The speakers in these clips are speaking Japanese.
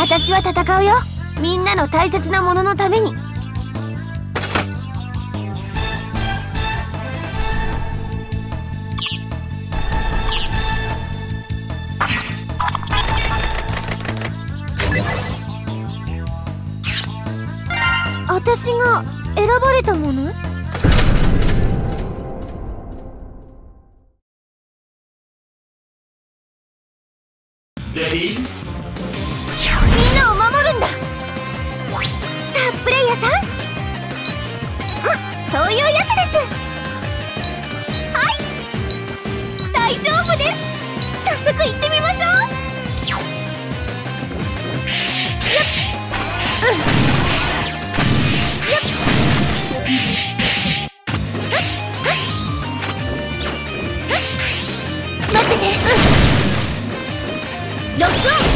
私は戦うよ。みんなの大切なもののために。私が選ばれたもの？レディー Doutor!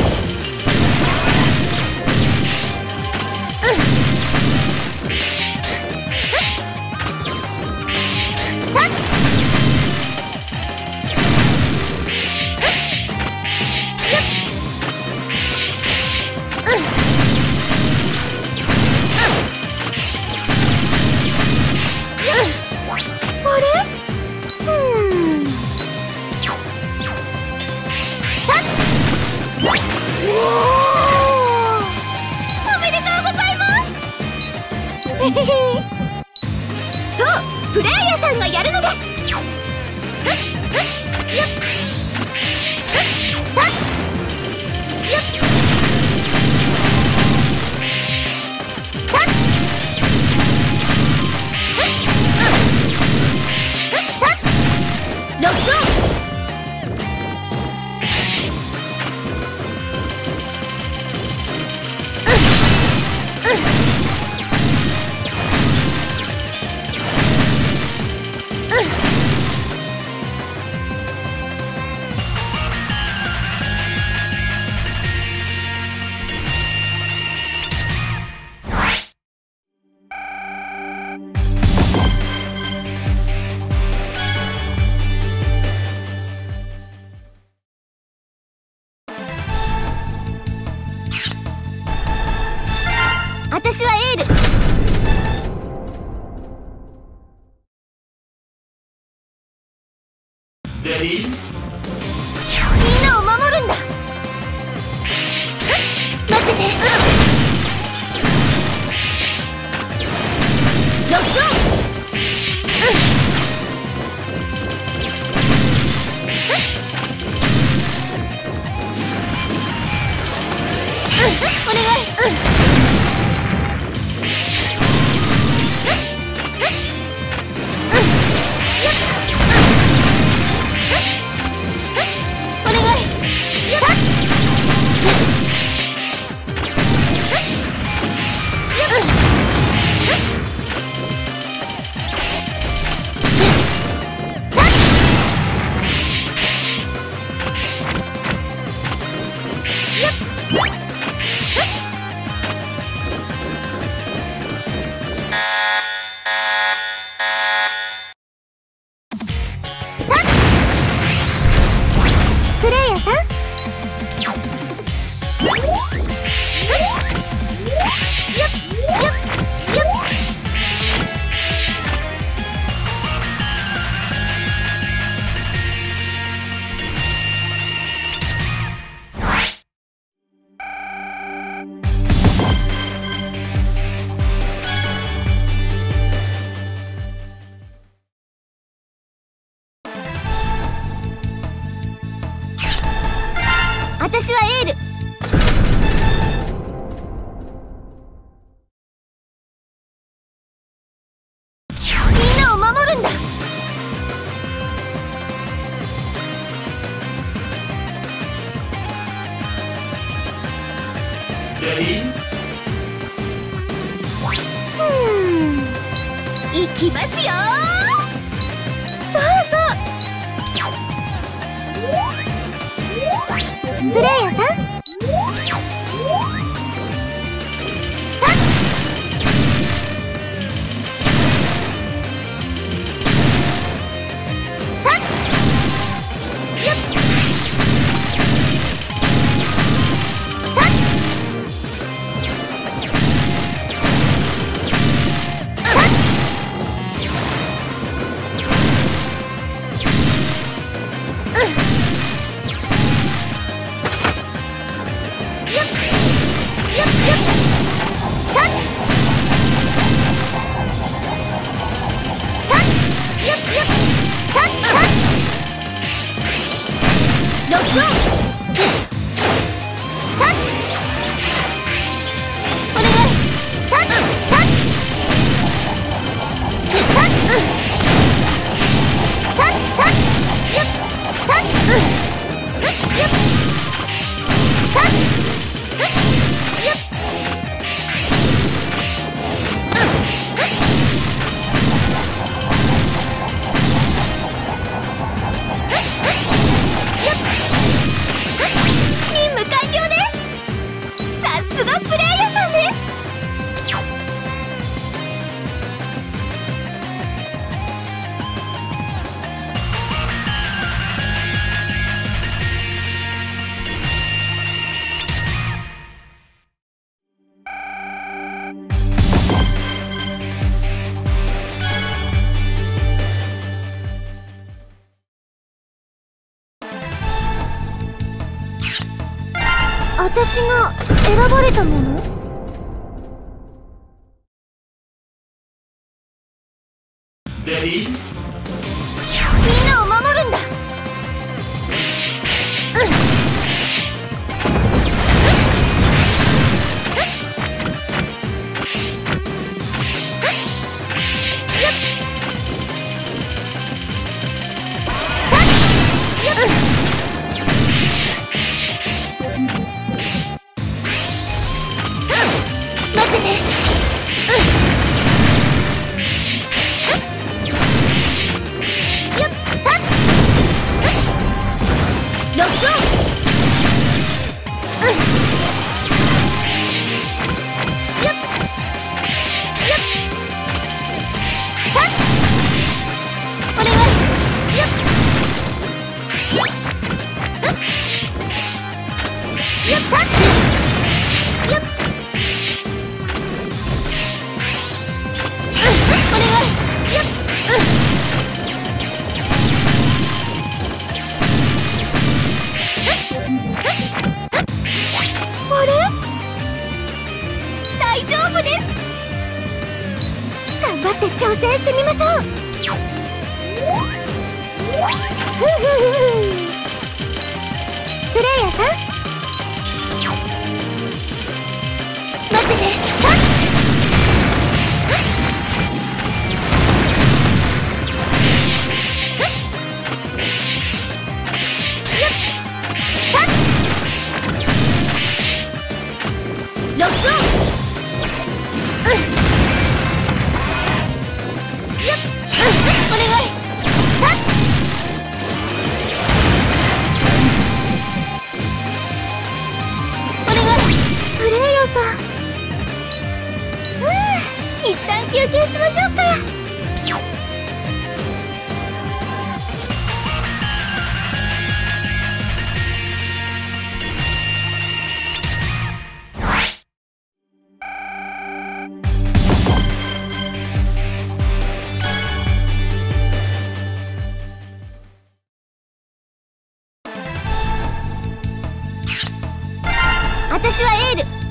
そうプレイヤーさんがやるのです Berlin いきますよ。そうそう。プレイヤーさん。私が選ばれたもの？ーましょう。フレイヤさん私はエール。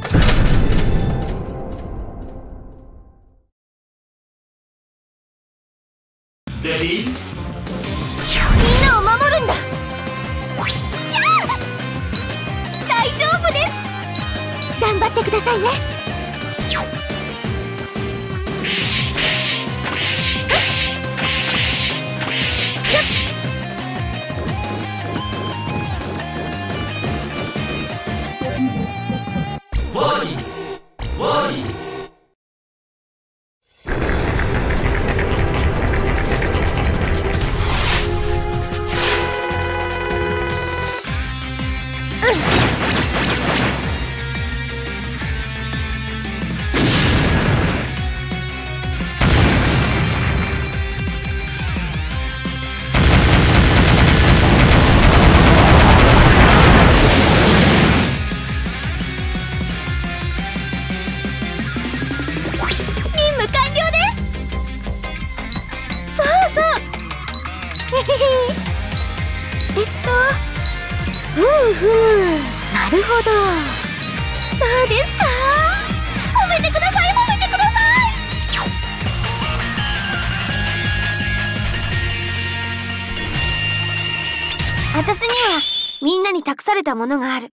私にはみんなに託されたものがある。